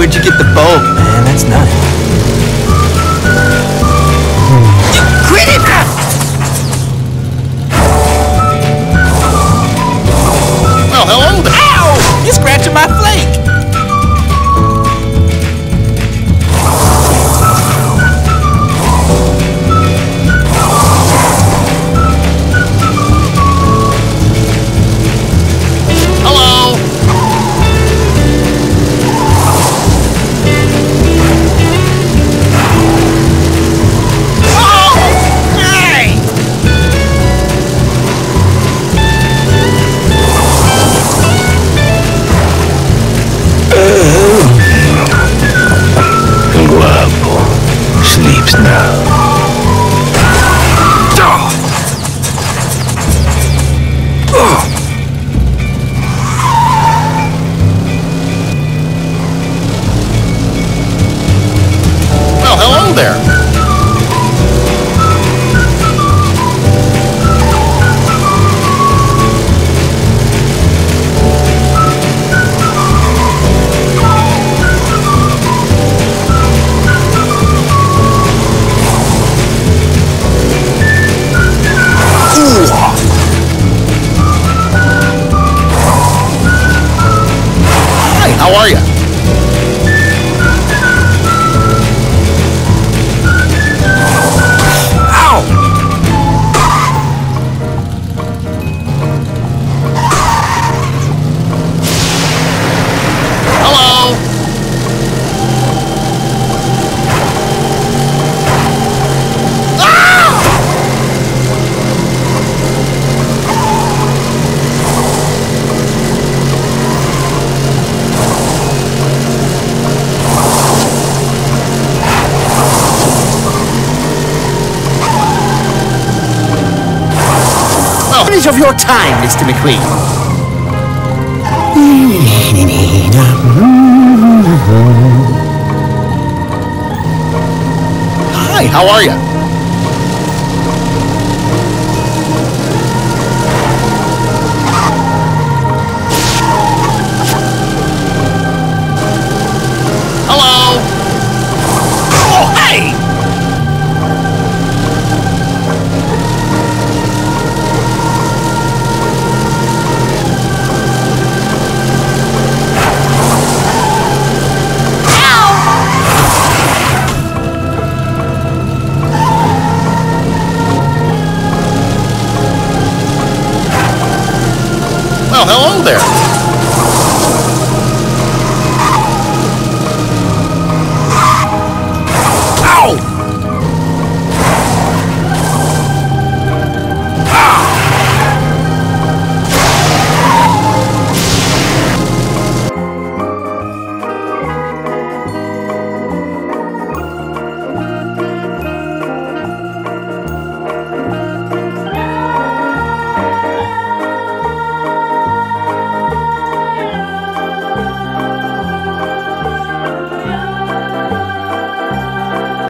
where'd you get the bolt, Well, how are you? Advantage of your time, Mr. McQueen. hi, how are you? There.